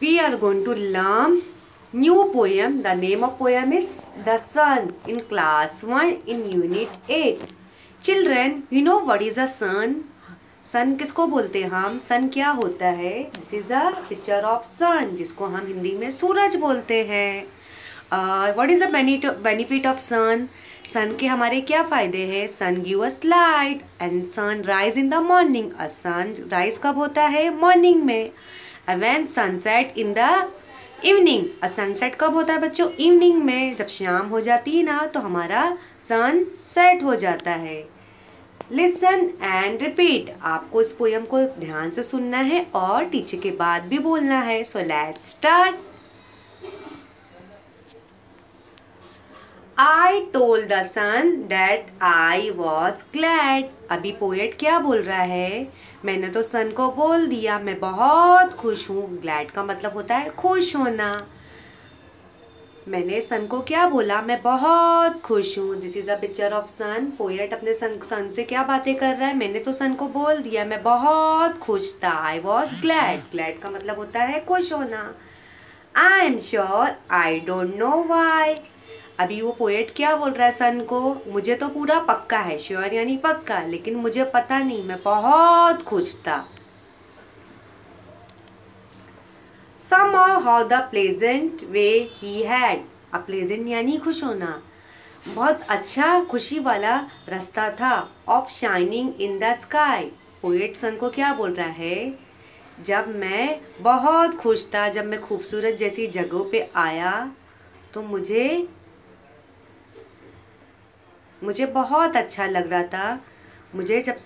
we are going to learn new poem. The name of poem is The Sun in class 1 in unit 8. Children, you know what is a sun? सन किसको बोलते हैं हम? सन क्या होता है? This is a picture of sun जिसको हम हिंदी में सूरज बोलते हैं। What is the benefit of sun sun के हमारे क्या फ़ायदे हैं? Sun give us light and sunrise in the morning a sunrise कब होता है? मॉर्निंग में। When sunset in the evening sunset कब होता है बच्चों? इवनिंग में जब शाम हो जाती है ना तो हमारा सन सेट हो जाता है। लिसन एंड रिपीट आपको इस पोयम को ध्यान से सुनना है और टीचर के बाद भी बोलना है। So let start I told the sun that I was glad अभी पोएट क्या बोल रहा है? मैंने तो सन को बोल दिया। मैं बहुत खुश हूँ। ग्लैड का मतलब होता है खुश होना। मैंने सन को क्या बोला? मैं बहुत खुश हूँ। This is a picture of sun poet अपने सन सन से क्या बातें कर रहा है? मैंने तो सन को बोल दिया। मैं बहुत खुश था। आई वॉज़ ग्लैड ग्लैड का मतलब होता है खुश होना। I am sure I don't know why अभी वो पोएट क्या बोल रहा है सन को? मुझे तो पूरा पक्का है, श्योर यानी पक्का, लेकिन मुझे पता नहीं, मैं बहुत खुश था। Somehow how the pleasant way he had a pleasant यानी खुश होना। बहुत अच्छा खुशी वाला रास्ता था। Of shining in the sky poet sun को क्या बोल रहा है? जब मैं बहुत खुश था, जब मैं खूबसूरत जैसी जगहों पे आया तो मुझे मुझे बहुत अच्छा लग रहा था। मुझे जब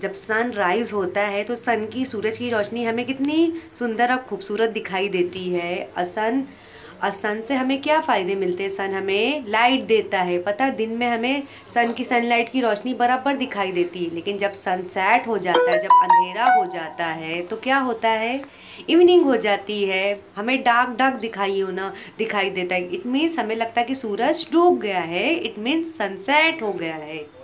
जब सन राइज होता है तो सन की सूरज की रोशनी हमें कितनी सुंदर और खूबसूरत दिखाई देती है। असन सन से हमें क्या फ़ायदे मिलते हैं? सन हमें लाइट देता है। पता दिन में हमें सन की सनलाइट की रोशनी बराबर दिखाई देती है। लेकिन जब सनसेट हो जाता है, जब अंधेरा हो जाता है तो क्या होता है? इवनिंग हो जाती है। हमें डार्क डार्क दिखाई होना, दिखाई देता है। इट मीन्स हमें लगता है कि सूरज डूब गया है। इट मीन्स सनसेट हो गया है।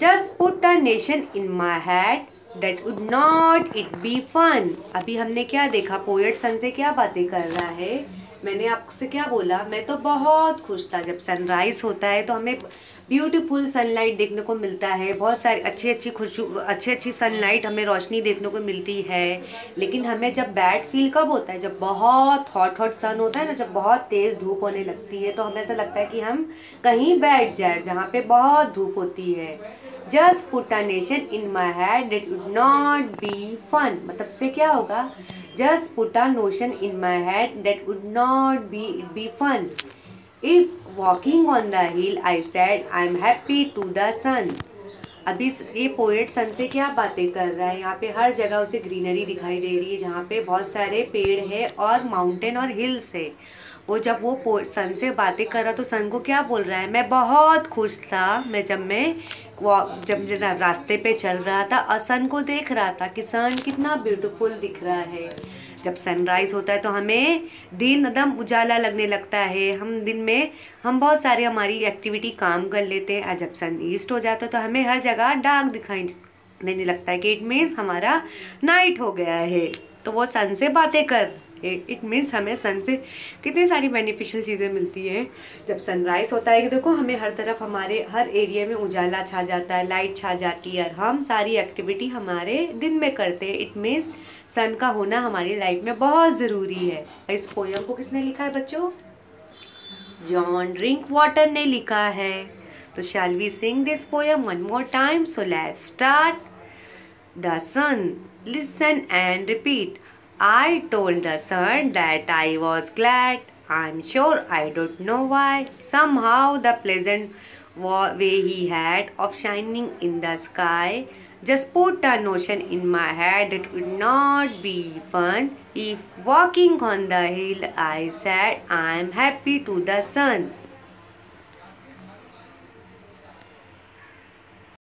Just put a notion in my head that would not it be fun अभी हमने क्या देखा? पोएट सन से क्या बातें कर रहा है? मैंने आपसे क्या बोला? मैं तो बहुत खुश था जब सनराइज होता है तो हमें ब्यूटीफुल सनलाइट देखने को मिलता है। बहुत सारी अच्छी अच्छी खुशबू अच्छी अच्छी सनलाइट हमें रोशनी देखने को मिलती है। लेकिन हमें जब बैड फील कब होता है? जब बहुत हॉट हॉट सन होता है ना, जब बहुत तेज़ धूप होने लगती है तो हमें ऐसा लगता है कि हम कहीं बैठ जाए, जहाँ पे बहुत धूप होती है। Just put notion in my head it would not be fun मतलब से क्या होगा? Just put a notion in my head that would not be it be fun if walking on the hill, I said I am to the sun अभी ये poet सन से क्या बातें कर रहा है? यहाँ पे हर जगह उसे ग्रीनरी दिखाई दे रही है जहाँ पे बहुत सारे पेड़ है और माउंटेन और हिल्स है। वो जब वो सन से बातें कर रहा तो सन को क्या बोल रहा है? मैं बहुत खुश था, मैं जब मैं जब रास्ते पे चल रहा था और सन को देख रहा था कि सन कितना ब्यूटीफुल दिख रहा है। जब सनराइज होता है तो हमें दिन एकदम उजाला लगने लगता है। हम दिन में, हम बहुत सारे हमारी एक्टिविटी काम कर लेते हैं। और जब सन ईस्ट हो जाता है तो हमें हर जगह डार्क दिखाई देने लगता है कि इट मीन्स हमारा नाइट हो गया है। तो वो सन से बातें कर इट मीन्स हमें सन से कितनी सारी बेनिफिशियल चीज़ें मिलती हैं। जब सनराइज होता है, कि देखो, हमें हर तरफ़ हमारे, हर एरिया में उजाला छा जाता है लाइट छा जाती है, और हम सारी एक्टिविटी हमारे दिन में करते हैं। इट मीन्स सन का होना हमारी लाइफ में बहुत ज़रूरी है। इस पोयम को किसने लिखा है बच्चों? जॉन ड्रिंक वाटर ने लिखा है। तो shall we sing this poem one more time so let's start the sun listen and repeat I told the sun that I was glad. I'm sure I don't know why. Somehow the pleasant way he had of shining in the sky just put a notion in my head it would not be fun if walking on the hill I said I'm happy to the sun.